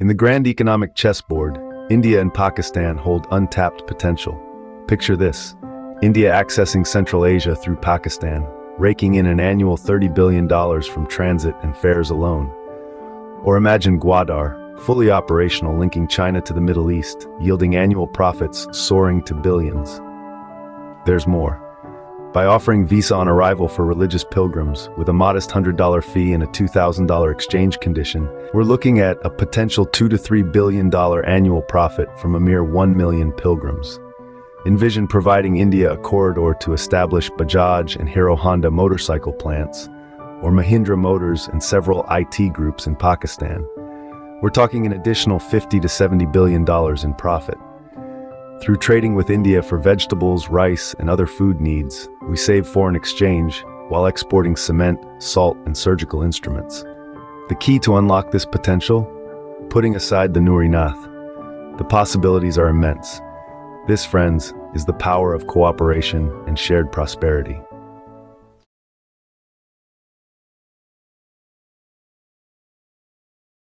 In the grand economic chessboard, India and Pakistan hold untapped potential. Picture this India accessing Central Asia through Pakistan, raking in an annual $30 billion from transit and fares alone. Or imagine Gwadar, fully operational, linking China to the Middle East, yielding annual profits soaring to billions. There's more. By offering visa on arrival for religious pilgrims with a modest $100 fee and a $2,000 exchange condition, we're looking at a potential 2 to 3 billion dollar annual profit from a mere 1 million pilgrims. Envision providing India a corridor to establish Bajaj and Hero Honda motorcycle plants, or Mahindra Motors and several IT groups in Pakistan. We're talking an additional 50 to 70 billion dollars in profit. Through trading with India for vegetables, rice, and other food needs, we save foreign exchange while exporting cement, salt, and surgical instruments. The key to unlock this potential? Putting aside the Nuri Nath. The possibilities are immense. This, friends, is the power of cooperation and shared prosperity.